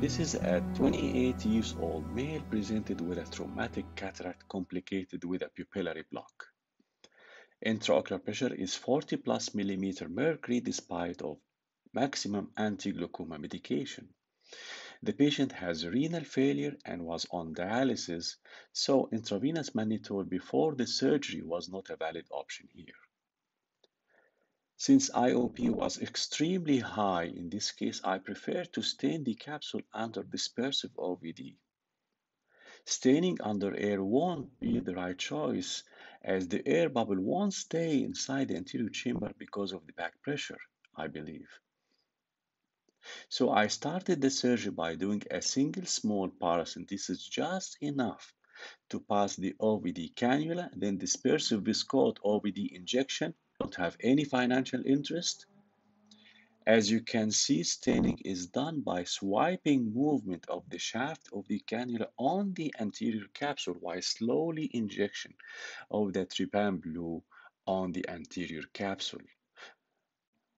This is a 28 years old male presented with a traumatic cataract complicated with a pupillary block. Intraocular pressure is 40 plus millimeter mercury despite of maximum anti-glaucoma medication. The patient has renal failure and was on dialysis, so intravenous mannitol before the surgery was not a valid option here. Since IOP was extremely high in this case, I prefer to stain the capsule under dispersive OVD. Staining under air won't be the right choice as the air bubble won't stay inside the anterior chamber because of the back pressure, I believe. So I started the surgery by doing a single small paracentesis just enough to pass the OVD cannula, then dispersive viscoat OVD injection don't have any financial interest. As you can see, staining is done by swiping movement of the shaft of the cannula on the anterior capsule while slowly injection of the trypan blue on the anterior capsule.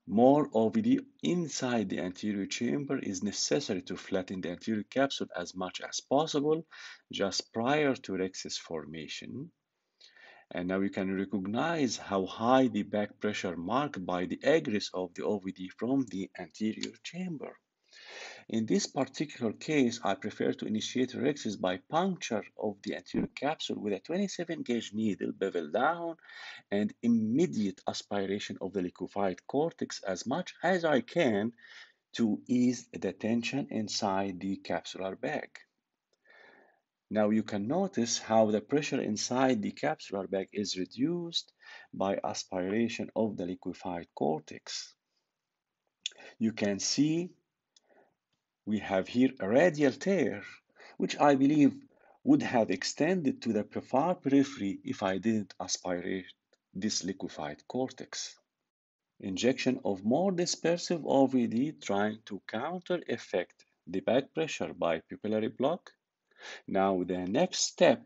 More OVD inside the anterior chamber is necessary to flatten the anterior capsule as much as possible just prior to rhexis formation. And now you can recognize how high the back pressure marked by the egress of the OVD from the anterior chamber. In this particular case, I prefer to initiate rhexis by puncture of the anterior capsule with a 27 gauge needle bevel down and immediate aspiration of the liquefied cortex as much as I can to ease the tension inside the capsular bag. Now you can notice how the pressure inside the capsular bag is reduced by aspiration of the liquefied cortex. You can see we have here a radial tear, which I believe would have extended to the far periphery if I didn't aspirate this liquefied cortex. Injection of more dispersive OVD trying to counter effect the back pressure by pupillary block now the next step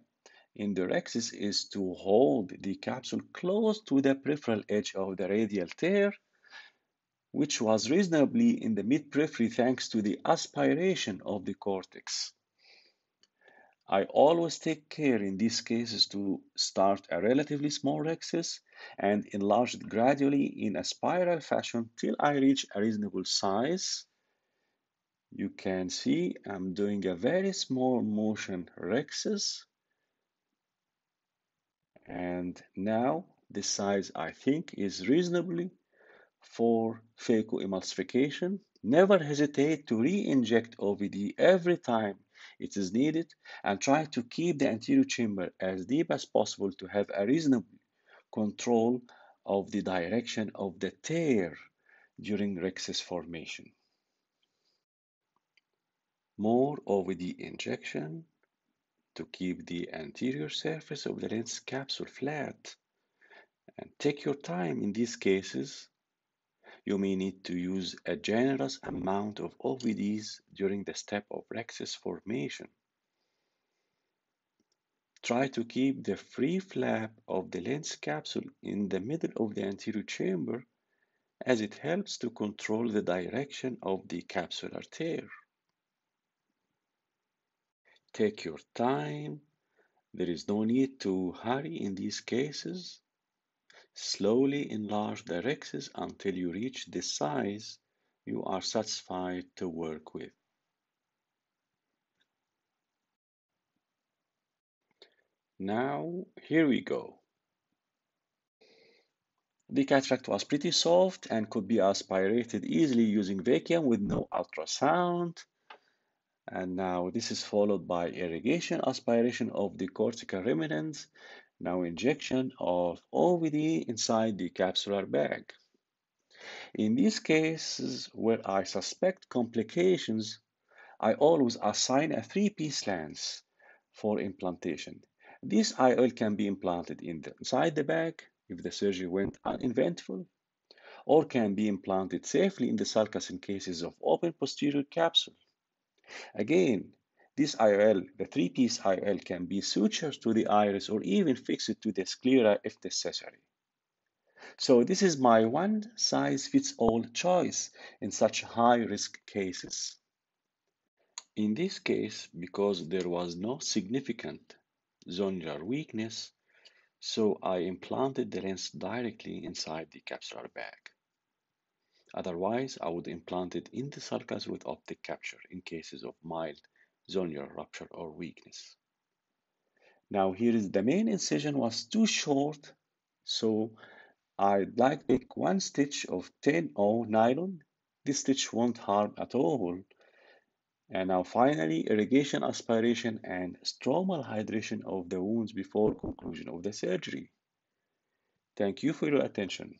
in the rhexis is to hold the capsule close to the peripheral edge of the radial tear, which was reasonably in the mid-periphery thanks to the aspiration of the cortex. I always take care in these cases to start a relatively small rhexis and enlarge it gradually in a spiral fashion till I reach a reasonable size you can see I'm doing a very small motion rhexis and now the size I think is reasonably for phacoemulsification. Never hesitate to re-inject OVD every time it is needed and try to keep the anterior chamber as deep as possible to have a reasonable control of the direction of the tear during rhexis formation more OVD injection to keep the anterior surface of the lens capsule flat. And take your time in these cases. You may need to use a generous amount of OVDs during the step of rhexis formation. Try to keep the free flap of the lens capsule in the middle of the anterior chamber as it helps to control the direction of the capsular tear. Take your time. There is no need to hurry in these cases. Slowly enlarge the rhexis until you reach the size you are satisfied to work with. Now, here we go. The cataract was pretty soft and could be aspirated easily using vacuum with no ultrasound. And now this is followed by irrigation aspiration of the cortical remnants. Now injection of OVD inside the capsular bag. In these cases where I suspect complications, I always assign a three-piece lens for implantation. This IOL can be implanted in the, inside the bag if the surgery went uneventful, or can be implanted safely in the sulcus in cases of open posterior capsule. Again, this IOL, the three-piece IOL can be sutured to the iris or even fixed to the sclera if necessary. So this is my one-size-fits-all choice in such high-risk cases. In this case, because there was no significant zonular weakness, so I implanted the lens directly inside the capsular bag. Otherwise, I would implant it in the sulcus with optic capture in cases of mild zonular rupture or weakness. Now here is the main incision was too short, so I'd like to take one stitch of 10-0 nylon. This stitch won't harm at all. And now finally, irrigation aspiration and stromal hydration of the wounds before conclusion of the surgery. Thank you for your attention.